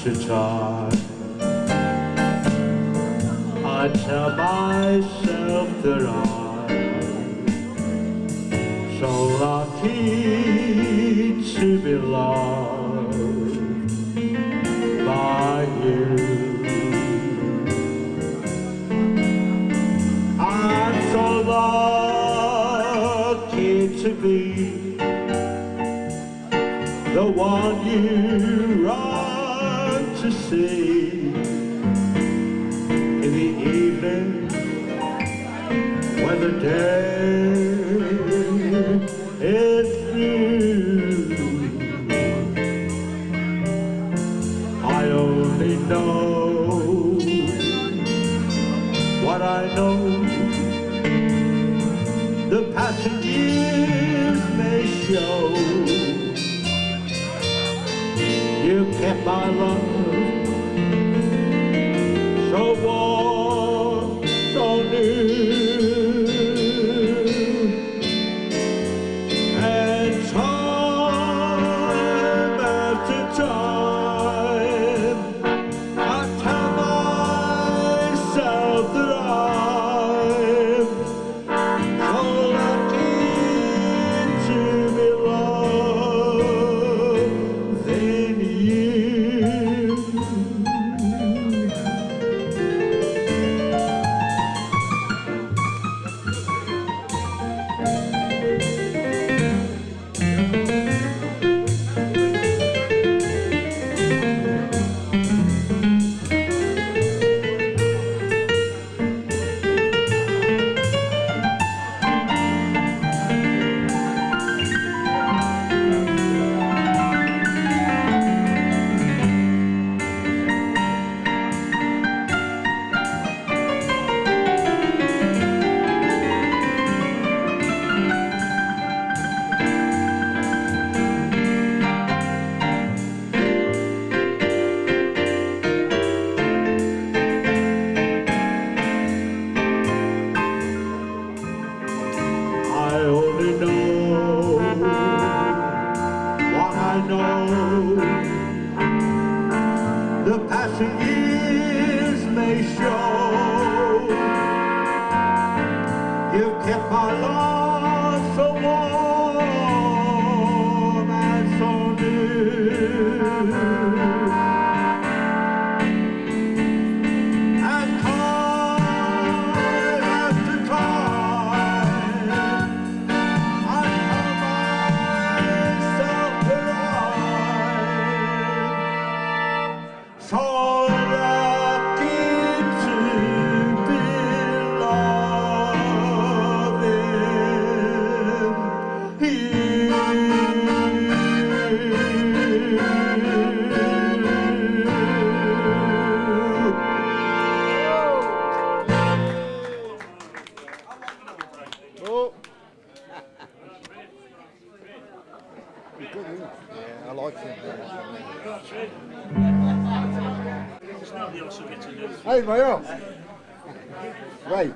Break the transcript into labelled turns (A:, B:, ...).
A: to time. I tell myself that I'm so lucky to be loved by you. I'm so lucky to be the one you see in the evening when the day is through. I only know what I know. The passing years may show you kept my love. So warm, passing years may show you've kept my love
B: Oh. Good, isn't it? Yeah, I like him. Hey, Mayor. Right.